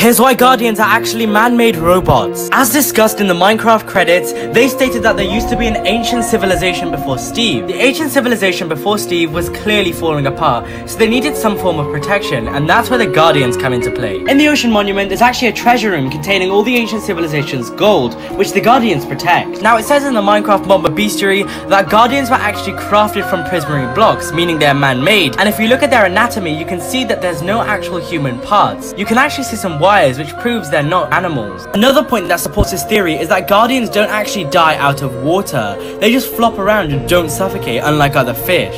Here's why Guardians are actually man-made robots. As discussed in the Minecraft credits, they stated that there used to be an ancient civilization before Steve. The ancient civilization before Steve was clearly falling apart, so they needed some form of protection, and that's where the Guardians come into play. In the Ocean Monument, there's actually a treasure room containing all the ancient civilization's gold, which the Guardians protect. Now, it says in the Minecraft mod Bestiary that Guardians were actually crafted from prismarine blocks, meaning they're man-made, and if you look at their anatomy, you can see that there's no actual human parts. You can actually see some wires, which proves they're not animals. Another point that supports this theory is that Guardians don't actually die out of water, they just flop around and don't suffocate unlike other fish.